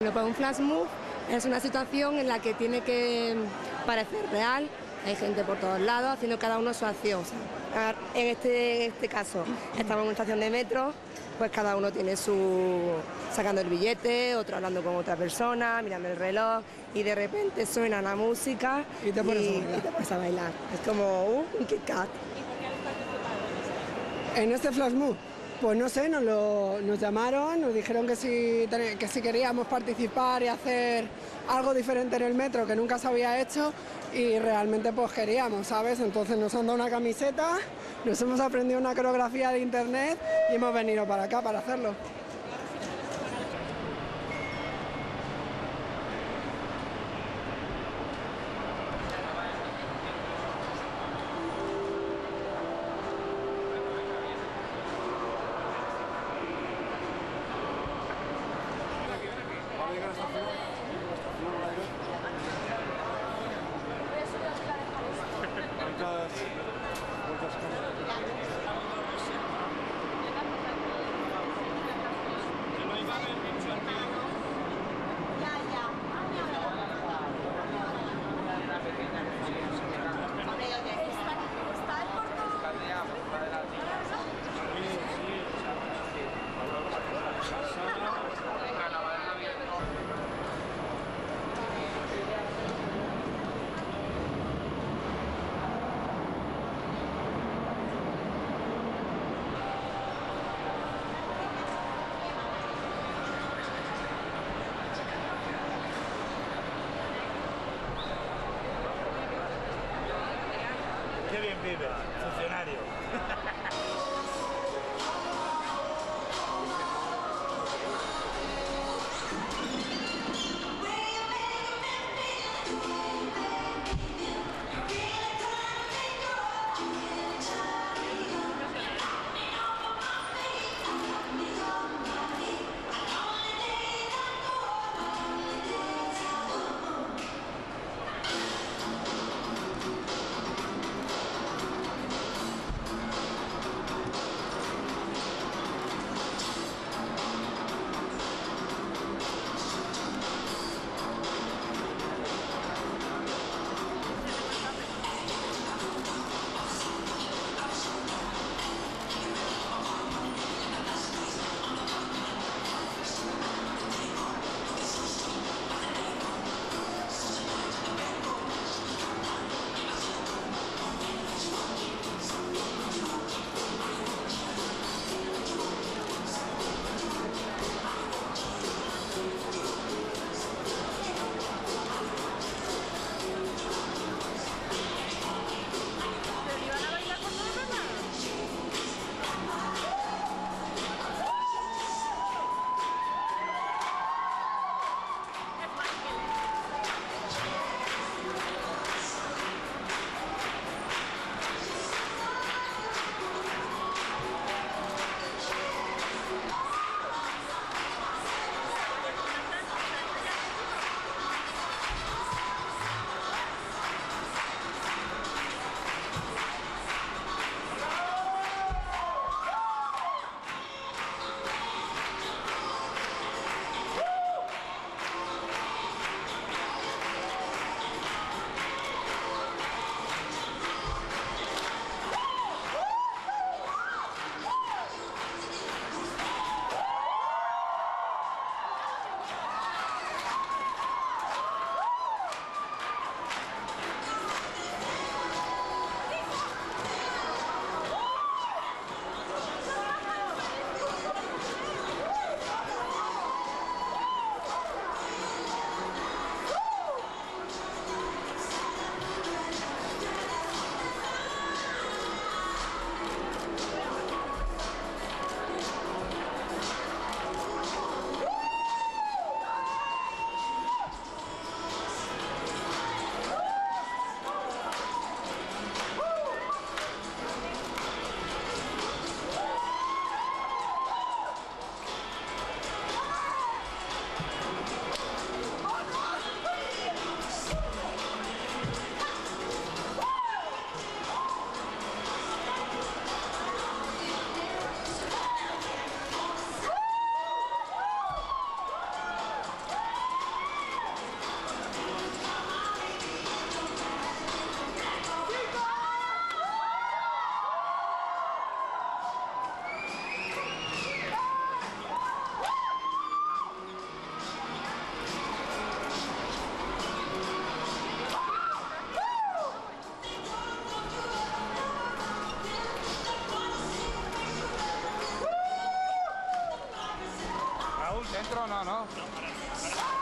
Bueno, pues un flash move es una situación en la que tiene que parecer real, hay gente por todos lados haciendo cada uno su acción. Sea, en este, este caso estamos en una estación de metro, pues cada uno tiene su sacando el billete, otro hablando con otra persona, mirando el reloj y de repente suena la música Y te pones a bailar. y te pones a bailar. Es como un, un Kit Kat. En este flash move, pues no sé, nos, llamaron, nos dijeron que si, que si queríamos participar y hacer algo diferente en el metro que nunca se había hecho y realmente pues queríamos, ¿sabes? Entonces nos han dado una camiseta, nos hemos aprendido una coreografía de internet y hemos venido para acá para hacerlo. Qué bien vive, funcionario. no, no, no.